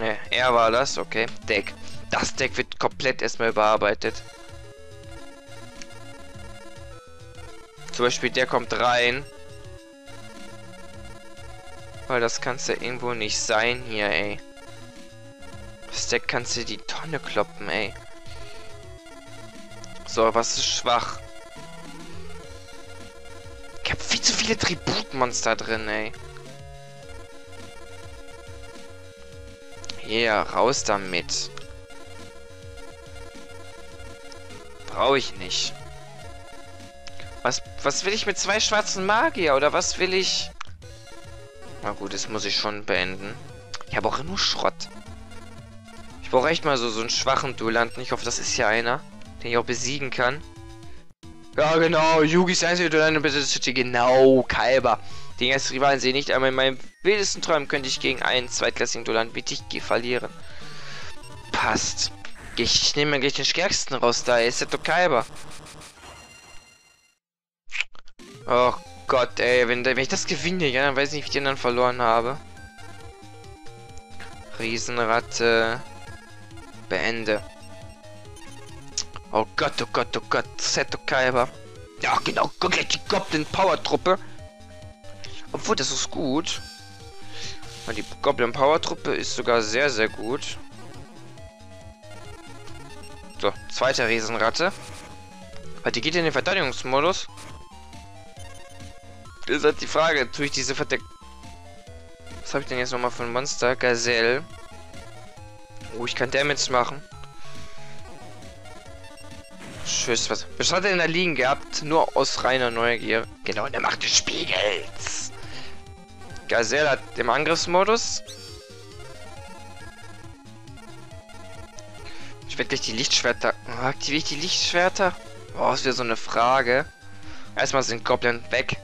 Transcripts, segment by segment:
Ne, er war das, okay. Deck. Das Deck wird komplett erstmal überarbeitet. Zum Beispiel der kommt rein. Weil das kannst ja irgendwo nicht sein hier, ey. Das Deck kannst du die Tonne kloppen, ey. So, was ist schwach? Ich hab viel zu viele Tributmonster drin, ey. Hier, raus damit. Brauche ich nicht. Was, was will ich mit zwei schwarzen Magier? Oder was will ich... Na gut, das muss ich schon beenden. Ich habe auch nur Schrott. Ich brauche echt mal so, so einen schwachen Duellanten. Ich hoffe, das ist ja einer, den ich auch besiegen kann. Ja, genau. Yugis einzige Duellanten besitzt genau Kalber. Den ersten Rivalen sehe ich nicht einmal in meinem wildesten Träumen könnte ich gegen einen zweitklassigen Duellanten wie dich verlieren. Passt. Ich, nehme gleich den stärksten raus da. Ist der Kalber. Oh Gott, ey, wenn, wenn ich das gewinne, ja, dann weiß ich nicht, wie ich den dann verloren habe. Riesenratte. Beende. Oh Gott, oh Gott, oh Gott. Seto Kaiba. Ja, genau. Die Goblin Power Truppe. Obwohl, das ist gut. Die Goblin Power Truppe ist sogar sehr, sehr gut. So, zweite Riesenratte. Weil die geht in den Verteidigungsmodus ist halt die Frage, tue ich diese verdeckt... Was habe ich denn jetzt nochmal von Monster? Gazelle. Oh, ich kann Damage machen. Tschüss, was... Was hat er denn da liegen gehabt? Nur aus reiner Neugier. Genau, in der Macht des Spiegels. Gazelle hat im Angriffsmodus. Ich werde gleich die Lichtschwerter... Oh, aktiviere ich die Lichtschwerter? Oh, ist wieder so eine Frage. Erstmal sind Goblin weg.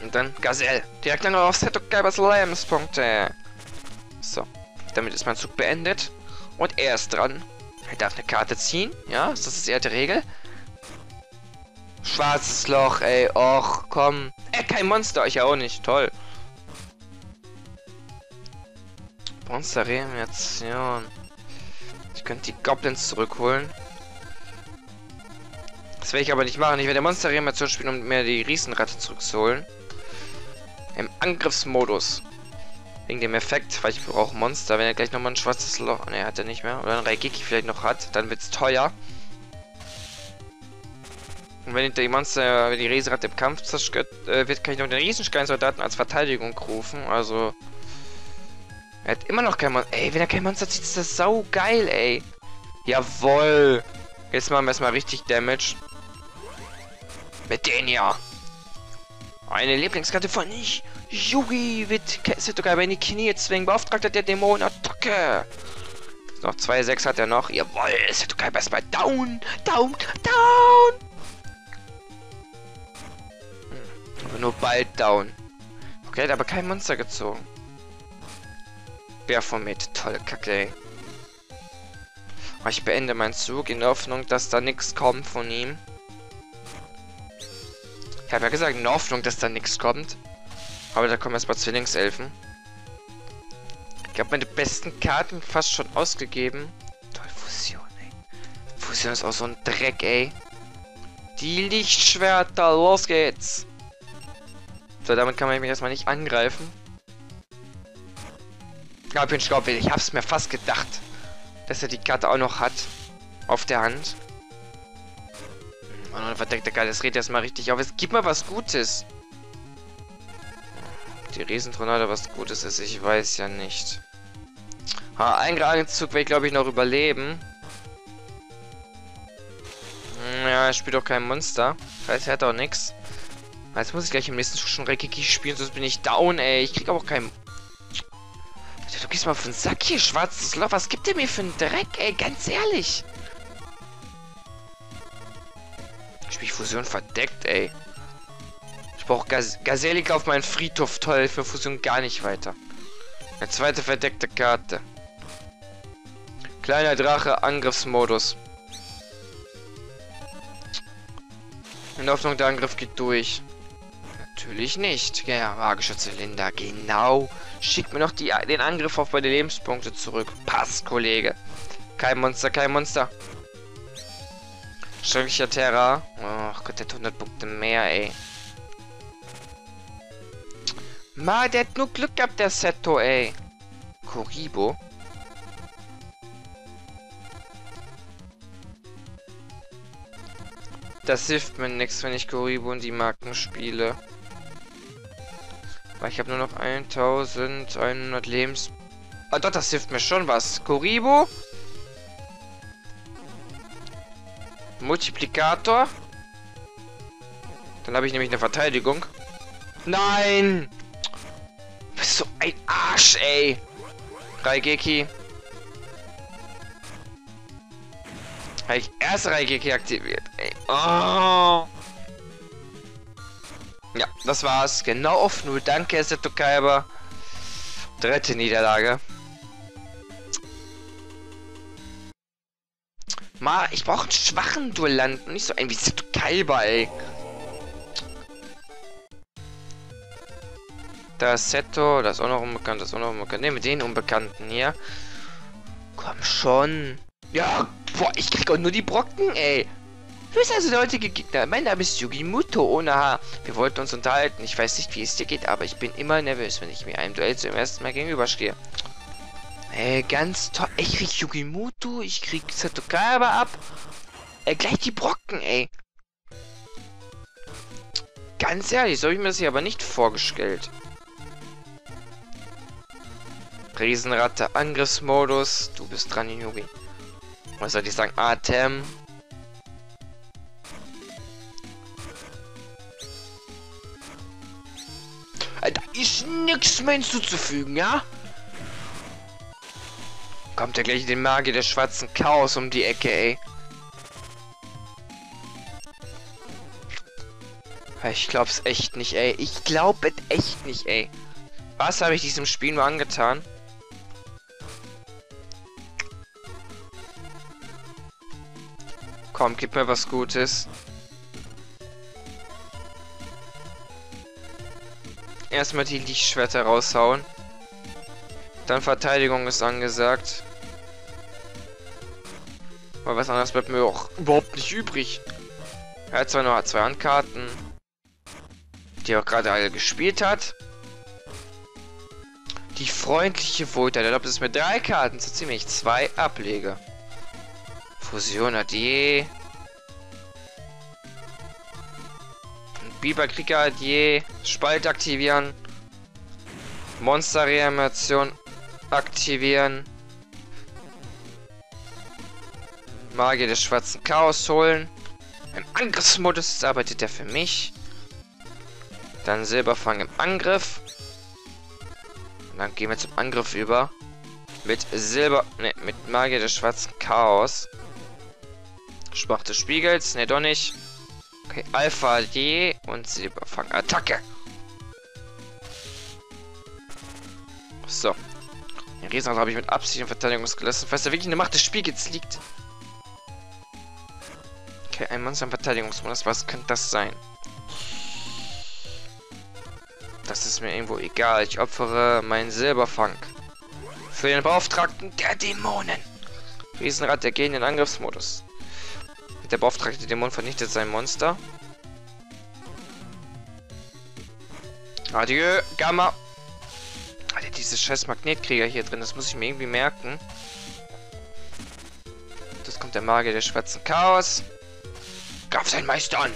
Und dann Gazelle. Direkt dann auf Set Geibers Lebenspunkte. So. Damit ist mein Zug beendet. Und er ist dran. Er darf eine Karte ziehen. Ja, das ist eher die Regel. Schwarzes Loch, ey. Och, komm. Ey, kein Monster. Ich auch nicht. Toll. Monster Reanimation. Ich könnte die Goblins zurückholen. Das werde ich aber nicht machen. Ich werde Monster Reanimation spielen, um mir die Riesenratte zurückzuholen. Im Angriffsmodus. Wegen dem Effekt, weil ich brauche Monster. Wenn er gleich nochmal ein schwarzes Loch... Ne, hat er nicht mehr. Oder ein Raigeki vielleicht noch hat, dann wird es teuer. Und wenn die Monster, die Riesenrad im Kampf zerstört äh, wird, kann ich noch den Riesensteinsoldaten als Verteidigung rufen. Also... Er hat immer noch kein Monster. Ey, wenn er kein Monster zieht, ist das sau geil, ey. Jawoll. Jetzt machen wir erstmal richtig Damage. Mit denen ja. Eine Lieblingskarte von ich. Yugi wird sogar in die Knie zwingen. Beauftragter der Dämonen. Attacke. Noch 2,6 hat er noch. Jawohl, Setokai best bei Down. Down. Down. Aber nur bald down. Okay, hat aber kein Monster gezogen. Bärformet. Tolle Kacke, ey. Ich beende meinen Zug in der Hoffnung, dass da nichts kommt von ihm. Ich habe ja gesagt, in der Hoffnung, dass da nichts kommt. Aber da kommen erstmal Zwillingselfen. Ich habe meine besten Karten fast schon ausgegeben. Toll, Fusion, ey. Fusion ist auch so ein Dreck, ey. Die Lichtschwerter, los geht's. So, damit kann man mich erstmal nicht angreifen. Ja, bin Staubwille. Ich hab's mir fast gedacht, dass er die Karte auch noch hat. Auf der Hand. Mann, verdeckter Geil, das redet erstmal richtig auf. Es gibt mal was Gutes. Die Riesentornado was Gutes ist, ich weiß ja nicht. Ha, einen Zug werde ich glaube ich noch überleben. Hm, ja, er spielt auch kein Monster. Das heißt, er hat auch nichts. Jetzt muss ich gleich im nächsten Zug schon Rekiki spielen, sonst bin ich down, ey. Ich krieg aber auch kein... Du gehst mal von Sack hier, schwarzes Loch. Was gibt der mir für einen Dreck, ey? Ganz ehrlich. Fusion verdeckt, ey. Ich brauche Gaz Gazelika auf meinen Friedhof. Toll, für Fusion gar nicht weiter. Eine zweite verdeckte Karte. Kleiner Drache, Angriffsmodus. In der Hoffnung, der Angriff geht durch. Natürlich nicht. Ja, magischer Zylinder. Genau. Schick mir noch die, den Angriff auf meine Lebenspunkte zurück. Passt, Kollege. Kein Monster, kein Monster. Schrecklicher Terra. Ach Gott, der hat 100 Punkte mehr, ey. Ma, der hat nur Glück gehabt, der Seto, ey. Kuribo. Das hilft mir nichts, wenn ich Kuribo und die Marken spiele. Weil ich habe nur noch 1100 Lebens... Ah doch, das hilft mir schon was. Kuribo. Multiplikator. Dann habe ich nämlich eine Verteidigung. Nein! Du bist so ein Arsch, ey. Raigeki. Habe ich erst Raigeki aktiviert. Ey. Oh. Ja, das war's. Genau auf null. Danke, Seto Kaiba. Dritte Niederlage. Mal, ich brauche einen schwachen Duellanten. Nicht so ein wie Seto Kaiba, ey. Da ist Seto, das ist auch noch unbekannt, das ist auch noch unbekannt. Ne, mit den Unbekannten hier. Komm schon. Ja, boah, ich krieg auch nur die Brocken, ey. Du bist also der heutige Gegner. Mein Name ist Yugimoto ohne Haar. Wir wollten uns unterhalten. Ich weiß nicht, wie es dir geht, aber ich bin immer nervös, wenn ich mir einem Duell zum ersten Mal gegenüberstehe. Ey, ganz toll. Ich krieg Yugimoto, ich krieg Satokawa ab. Ey, gleich die Brocken, ey. Ganz ehrlich, so habe ich mir das hier aber nicht vorgestellt. Riesenratte, Angriffsmodus. Du bist dran, Yugi. Was soll ich sagen? Atem. Ist nichts mehr hinzuzufügen, ja? Kommt ja gleich den Magier des schwarzen Chaos um die Ecke, ey. Ich glaub's echt nicht, ey. Ich glaub es echt nicht, ey. Was habe ich diesem Spiel nur angetan? Komm, gib mir was Gutes. Erstmal die Lichtschwerter raushauen. Dann Verteidigung ist angesagt. Weil was anderes bleibt mir auch überhaupt nicht übrig. Er hat zwar nur zwei Handkarten, die er auch gerade alle gespielt hat. Die freundliche Wohltat erlaubt es mir drei Karten zu ziemlich zwei Ableger. Fusion hat je. Biberkrieger hat je. Spalt aktivieren. Monster-Reanimation aktivieren. Magier des schwarzen Chaos holen. Im Angriffsmodus arbeitet er für mich. Dann Silberfang im Angriff. Und dann gehen wir zum Angriff über. Mit Silber... Ne, mit Magier des schwarzen Chaos. Schwach des Spiegels. Ne, doch nicht. Okay, Alpha D und Silberfang. Attacke. So. Den Riesen habe ich mit Absicht in Verteidigung gelassen, falls da wirklich eine Macht des Spiegels liegt. Okay, ein Monster im Verteidigungsmodus. Was könnte das sein? Das ist mir irgendwo egal. Ich opfere meinen Silberfang. Für den Beauftragten der Dämonen. Riesenrad der gehenden Angriffsmodus. Der beauftragte Dämon vernichtet sein Monster. Adieu, Gamma. Alter, diese scheiß Magnetkrieger hier drin, das muss ich mir irgendwie merken. Das kommt der Magier des schwarzen Chaos. Graf sein Meister an.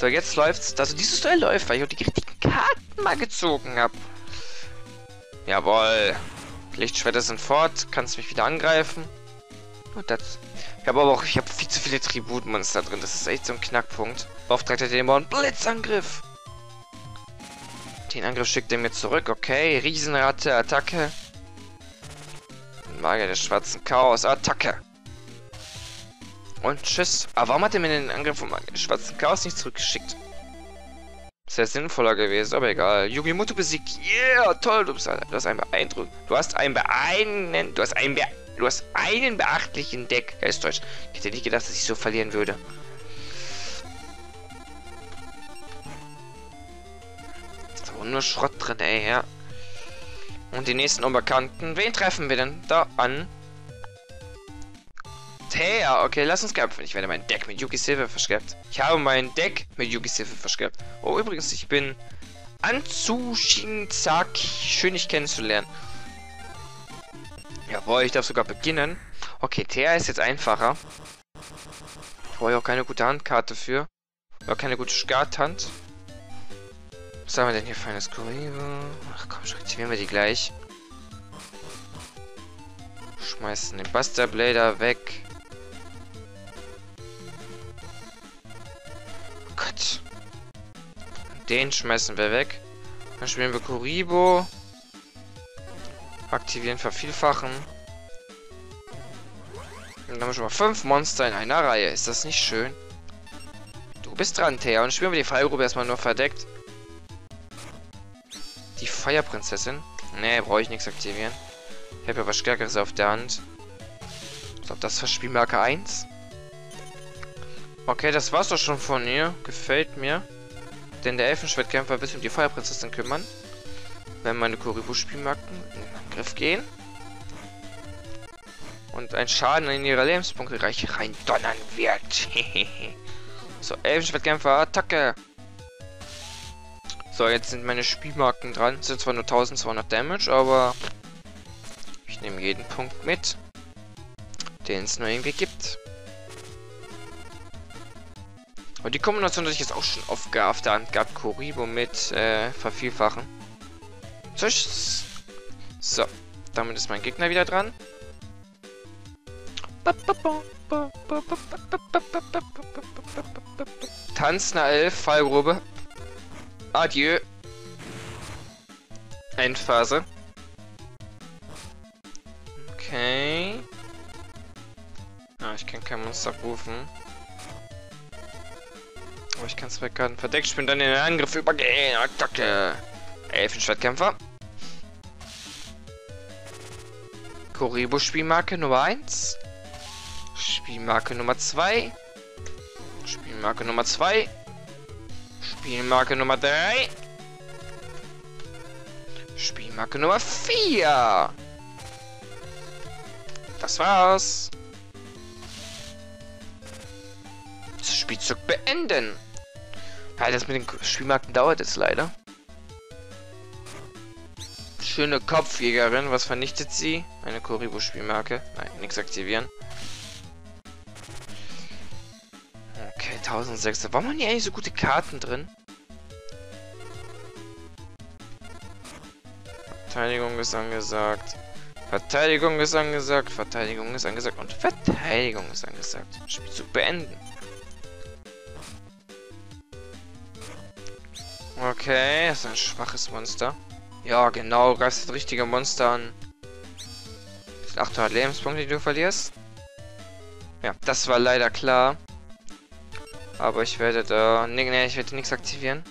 So, jetzt läuft's. Also dieses Duell läuft, weil ich auch die richtigen Karten mal gezogen habe. Jawohl. Lichtschwerter sind fort. Kannst mich wieder angreifen. Und das ich habe aber auch, ich habe viel zu viele Tributmonster drin. Das ist echt so ein Knackpunkt. Beauftragter Dämon, Blitzangriff. Den Angriff schickt er mir zurück. Okay, Riesenratte, Attacke. Magier des schwarzen Chaos, Attacke. Und tschüss. Aber warum hat er mir den Angriff vom schwarzen Chaos nicht zurückgeschickt? Sehr sinnvoller gewesen, aber egal. Yugimoto besiegt. Yeah, toll, du bist, du hast einen beeindruckend. Du hast einen beeindruckend. Du hast einen beeindruckend. Du hast einen beachtlichen Deck. Er ist deutsch. Ich hätte nicht gedacht, dass ich so verlieren würde. auch nur Schrott drin, ey, ja. Und die nächsten Unbekannten. Wen treffen wir denn da an? Thea, okay, lass uns kämpfen. Ich werde mein Deck mit Yuki Silver verschleppt. Ich habe mein Deck mit Yuki Silver verschleppt. Oh, übrigens, ich bin Anzu Shinzaki. Schön, dich kennenzulernen. Jawohl, ich darf sogar beginnen. Okay, Thea ist jetzt einfacher. Brauche ich auch keine gute Handkarte für. Oder keine gute Skathand. Was haben wir denn hier für eine Skurrive? Ach komm, schon aktivieren wir die gleich. Schmeißen den Buster Blader weg. Oh Gott. Den schmeißen wir weg. Dann spielen wir Kuribo. Aktivieren, vervielfachen. Dann haben wir schon mal fünf Monster in einer Reihe. Ist das nicht schön? Du bist dran, Thea. Und spielen wir die Fallgrube erstmal nur verdeckt. Die Feierprinzessin. Nee, brauche ich nichts aktivieren. Ich habe ja was Stärkeres auf der Hand. Ich glaube, das war Spielmarke 1. Okay, das war's doch schon von ihr. Gefällt mir. Denn der Elfenschwertkämpfer will sich um die Feuerprinzessin kümmern. Wenn meine Kuribu-Spielmarken in den Angriff gehen. Und ein Schaden in ihre Lebenspunkte rein donnern wird. so, Elfenschwertkämpfer, Attacke! So, jetzt sind meine Spielmarken dran. Sind zwar nur 1200 Damage, aber ich nehme jeden Punkt mit, den es nur irgendwie gibt. Und die Kombination, dass ich jetzt auch schon oft der Hand gab, Kuribo mit äh, Vervielfachen. So, damit ist mein Gegner wieder dran. Tanzner Elf, Fallgrube. Adieu. Endphase. Okay. Ah, ich kann kein Monster rufen. Aber ich kann zwei Karten verdeckt spielen, dann in den Angriff übergehen. Attacke. Elfenschwertkämpfer. Koribo Spielmarke Nummer 1. Spielmarke Nummer 2. Spielmarke Nummer 2. Spielmarke Nummer 3. Spielmarke Nummer 4. Das war's. Spielzug beenden. Ja, das mit den Spielmarken dauert jetzt leider. Schöne Kopfjägerin. Was vernichtet sie? Eine Koribo-Spielmarke. Nein, nichts aktivieren. Okay, 1006. Warum haben die eigentlich so gute Karten drin? Verteidigung ist angesagt. Verteidigung ist angesagt. Verteidigung ist angesagt. Und Verteidigung ist angesagt. Spielzug beenden. Okay, das ist ein schwaches Monster. Ja, genau, das richtige Monster an. 800 Lebenspunkte, die du verlierst. Ja, das war leider klar. Aber ich werde da... Nee, nee, ich werde nichts aktivieren.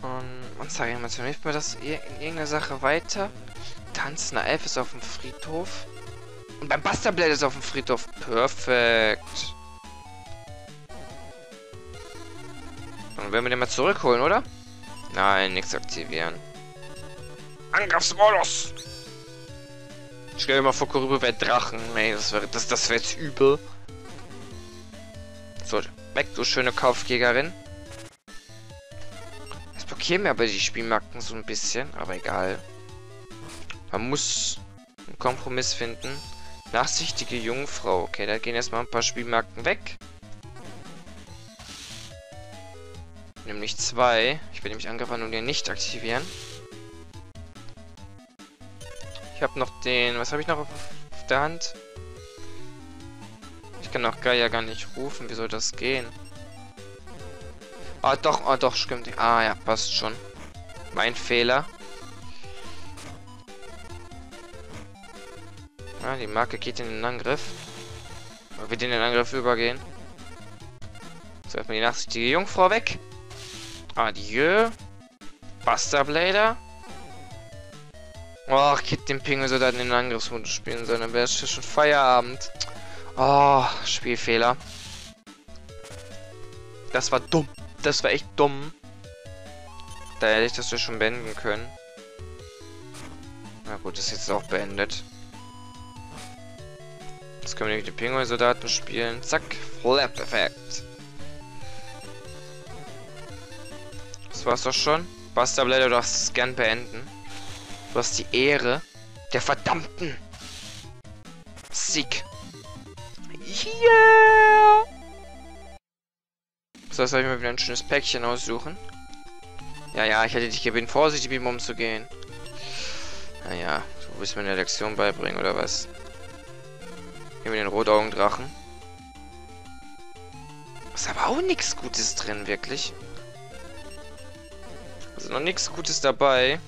Und Monster-Animation. Hilft mir das in irgendeiner Sache weiter? Tanzender Elf ist auf dem Friedhof. Und beim Busterblade ist auf dem Friedhof. Perfekt. Dann werden wir den mal zurückholen, oder? Nein, nichts aktivieren. Angriffsmodus! Stell dir mal vor, Kuribo wäre Drachen. Nee, das wäre das, das wär jetzt übel. So, weg, du schöne Kaufjägerin. Es blockieren mir aber die Spielmarken so ein bisschen, aber egal. Man muss einen Kompromiss finden. Nachsichtige Jungfrau. Okay, da gehen erstmal ein paar Spielmarken weg. Nämlich zwei. Ich will nämlich Angriff annullieren nicht aktivieren. Ich habe noch den... Was habe ich noch auf, auf, der Hand? Ich kann auch Gaia gar nicht rufen. Wie soll das gehen? Ah, doch. Ah, doch, stimmt. Ah, ja, passt schon. Mein Fehler. Ah, die Marke geht in den Angriff. Wird in den Angriff übergehen. So, erstmal die nachsichtige Jungfrau weg. Adieu. Buster Blader. Och, hätte den Pinguin so dann in den Angriffsmodus spielen sollen. Dann wäre es schon Feierabend. Oh, Spielfehler. Das war dumm. Das war echt dumm. Da hätte ich das ja schon beenden können. Na gut, das ist jetzt auch beendet. Jetzt können wir nämlich die Pinguin-Soldaten spielen. Zack, Flap-Effekt. Das war's doch schon. Buster Blade, du darfst es gern beenden. Du hast die Ehre der verdammten Sieg. Yeah! So, jetzt soll ich mir wieder ein schönes Päckchen aussuchen. Ja, ja, ich hätte dich gebeten, vorsichtig mit ihm umzugehen. Naja, so willst du mir eine Lektion beibringen, oder was? Nehmen wir den Rotaugendrachen. Ist aber auch nichts Gutes drin, wirklich. Also noch nichts Gutes dabei.